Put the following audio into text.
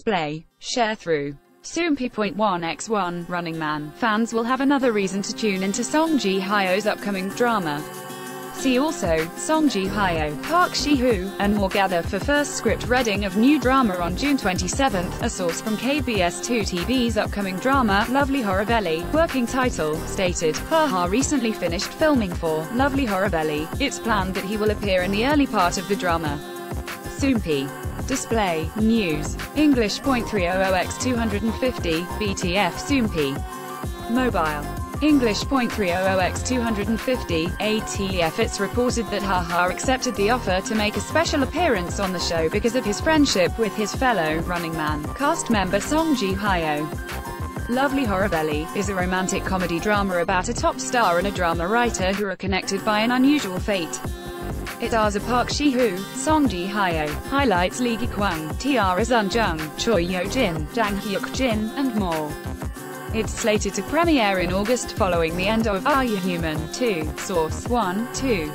display, Sharethrough. Soompi.1x1, Running Man. Fans will have another reason to tune into Song Ji-hyo's upcoming drama. See also, Song Ji-hyo, Park Shi-hoo, and more gather for first script reading of new drama on June 27, a source from KBS2 TV's upcoming drama, Lovely Horribly, working title, stated, Haha recently finished filming for Lovely Horribly. It's planned that he will appear in the early part of the drama. Soompi. Display, News, English .300x250, BTF Soompi. Mobile. English .300x250, ATF It's reported that Haha accepted the offer to make a special appearance on the show because of his friendship with his fellow Running Man cast member Song Ji-hyo. Lovely Horribly is a romantic comedy drama about a top star and a drama writer who are connected by an unusual fate. It stars a Park Shi-hoo, Song Ji-hyo, Highlight's Lee Gi-kwang, T-ara Sun-jung, Choi Yeo-jin, Jang Hyuk-jin, and more. It's slated to premiere in August following the end of Are You Human? Too, Source 1, 2.